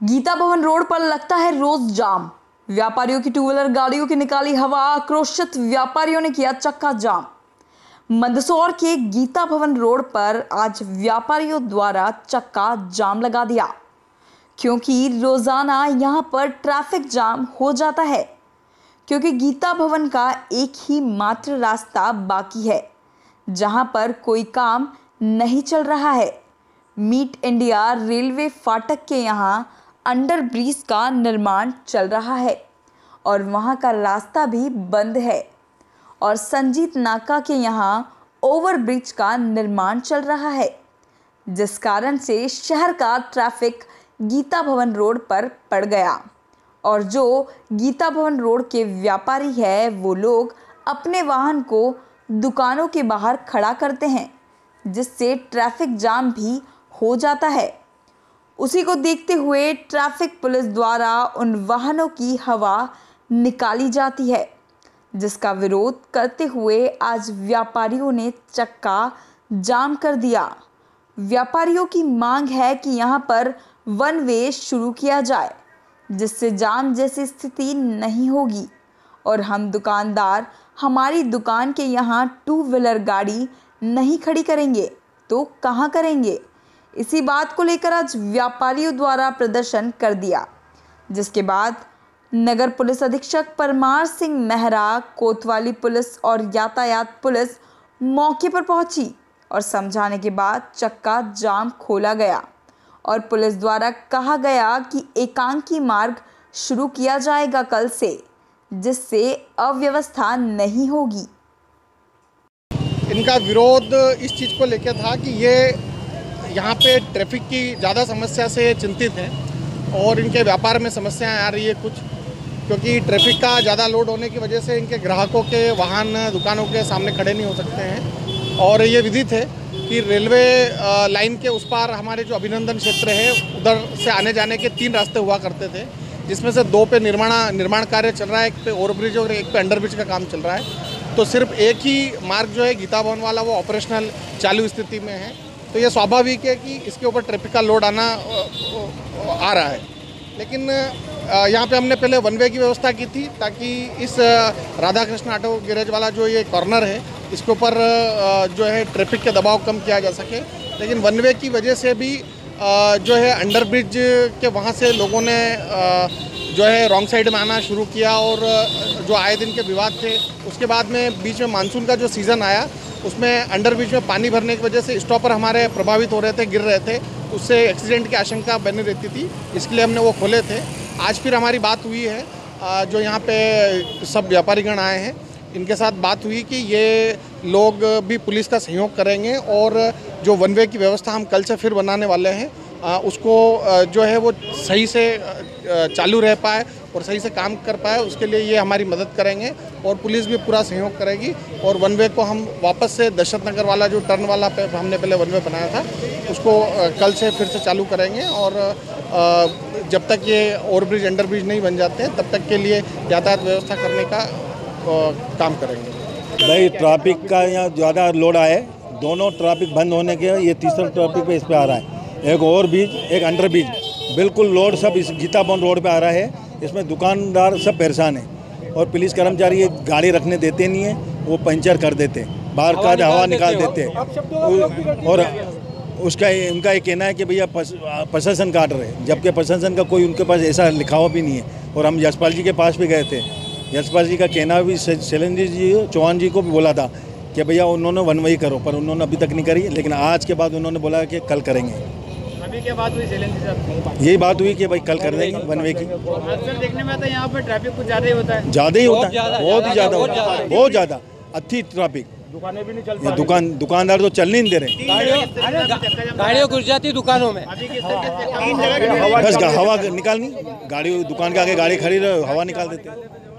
गीता भवन रोड पर लगता है रोज जाम। व्यापारियों की टू व्हीलर गाड़ियों की निकाली हवा, आक्रोशित व्यापारियों ने किया चक्का जाम। मंदसौर के गीता भवन रोड पर आज व्यापारियों द्वारा चक्का जाम लगा दिया। क्योंकि रोज़ाना यहाँ पर ट्रैफ़िक जाम हो जाता है। क्योंकि गीता भवन का एक ही मात्र रास्ता बाकी है, जहाँ पर कोई काम नहीं चल रहा है। मीट इंडिया रेलवे फाटक के यहाँ अंडर ब्रिज का निर्माण चल रहा है और वहाँ का रास्ता भी बंद है। और संजीत नाका के यहाँ ओवर ब्रिज का निर्माण चल रहा है, जिस कारण से शहर का ट्रैफ़िक गीता भवन रोड पर पड़ गया। और जो गीता भवन रोड के व्यापारी है, वो लोग अपने वाहन को दुकानों के बाहर खड़ा करते हैं, जिससे ट्रैफ़िक जाम भी हो जाता है। उसी को देखते हुए ट्रैफ़िक पुलिस द्वारा उन वाहनों की हवा निकाली जाती है, जिसका विरोध करते हुए आज व्यापारियों ने चक्का जाम कर दिया। व्यापारियों की मांग है कि यहाँ पर वन वे शुरू किया जाए, जिससे जाम जैसी स्थिति नहीं होगी। और हम दुकानदार, हमारी दुकान के यहाँ टू व्हीलर गाड़ी नहीं खड़ी करेंगे तो कहाँ करेंगे? इसी बात को लेकर आज व्यापारियों द्वारा प्रदर्शन कर दिया, जिसके बाद नगर पुलिस अधीक्षक परमार सिंह मेहरा, कोतवाली पुलिस और यातायात पुलिस मौके पर पहुँची और समझाने के बाद चक्का जाम खोला गया और पुलिस द्वारा कहा गया कि एकांकी मार्ग शुरू किया जाएगा कल से, जिससे अव्यवस्था नहीं होगी। इनका विरोध इस चीज़ को लेकर था कि ये यहाँ पे ट्रैफ़िक की ज़्यादा समस्या से चिंतित हैं और इनके व्यापार में समस्याएँ आ रही है कुछ, क्योंकि ट्रैफ़िक का ज़्यादा लोड होने की वजह से इनके ग्राहकों के वाहन, दुकानों के सामने खड़े नहीं हो सकते हैं। और ये विदित है कि रेलवे लाइन के उस पार हमारे जो अभिनंदन क्षेत्र है, उधर से आने जाने के तीन रास्ते हुआ करते थे, जिसमें से दो पे निर्माण निर्माण कार्य चल रहा है, एक पे ओवरब्रिज और एक पे अंडरब्रिज का काम चल रहा है। तो सिर्फ़ एक ही मार्ग जो है गीता भवन वाला, वो ऑपरेशनल चालू स्थिति में है। तो ये स्वाभाविक है कि इसके ऊपर ट्रैफ़िक का लोड आना आ रहा है। लेकिन यहाँ पे हमने पहले वन वे की व्यवस्था की थी ताकि इस राधा कृष्ण ऑटो गैरेज वाला जो ये कॉर्नर है, इसके ऊपर जो है ट्रैफ़िक के दबाव कम किया जा सके। लेकिन वन वे की वजह से भी जो है अंडर ब्रिज के वहाँ से लोगों ने जो है रॉन्ग साइड में आना शुरू किया और जो आए दिन के विवाद थे, उसके बाद में बीच में मानसून का जो सीज़न आया उसमें अंडर ब्रिज में पानी भरने की वजह से स्टॉपर हमारे प्रभावित हो रहे थे, गिर रहे थे। उससे एक्सीडेंट की आशंका बनी रहती थी, इसके लिए हमने वो खोले थे। आज फिर हमारी बात हुई है जो यहाँ पे सब व्यापारीगण आए हैं, इनके साथ बात हुई कि ये लोग भी पुलिस का सहयोग करेंगे और जो वन वे की व्यवस्था हम कल से फिर बनाने वाले हैं उसको जो है वो सही से चालू रह पाए। और सही से काम कर पाए, उसके लिए ये हमारी मदद करेंगे और पुलिस भी पूरा सहयोग करेगी। और वन वे को हम वापस से दशरथ नगर वाला जो टर्न वाला पे हमने पहले वन वे बनाया था, उसको कल से फिर से चालू करेंगे। और जब तक ये ओवर ब्रिज अंडर ब्रिज नहीं बन जाते, तब तक के लिए यातायात व्यवस्था करने का काम करेंगे। भाई ट्रैफ़िक का यहाँ ज़्यादा लोड आए दोनों ट्रैफ़िक बंद होने के ये तीसरा ट्रैफ़िक पे इस पर आ रहा है। एक ओवर ब्रिज एक अंडर ब्रिज बिल्कुल लोड सब इस गीता बन रोड पे आ रहा है। इसमें दुकानदार सब परेशान है और पुलिस कर्मचारी ये गाड़ी रखने देते नहीं है वो पंचर कर देते बाहर का हवा निकाल देते और उसका उनका ये कहना है कि भैया प्रशासन काट रहे जबकि प्रशासन का कोई उनके पास ऐसा लिखावा भी नहीं है। और हम यशपाल जी के पास भी गए थे। यशपाल जी का कहना भी शैलेंद्र जी चौहान जी को भी बोला था कि भैया उन्होंने वनवई करो पर उन्होंने अभी तक नहीं करी लेकिन आज के बाद उन्होंने बोला कि कल करेंगे। अभी क्या बात हुई यही बात हुई कि भाई कल कर देंगे वनवे की। अक्सर देखने में आता है यहाँ पर ट्रैफ़िक कुछ ज़्यादा ही होता है। ज़्यादा ही होता है। बहुत ही ज़्यादा होता है। बहुत ज़्यादा। अच्छी ट्रैफ़िक दुकानें भी नहीं चल ये दुकान दुकानदार तो चल नहीं दे रहे। गाड़ियों घुस जाती दुकानों में। बस हवा निकालनी। गाड़ी दुकान के आगे गाड़ी खड़ी रहे हवा निकाल देते।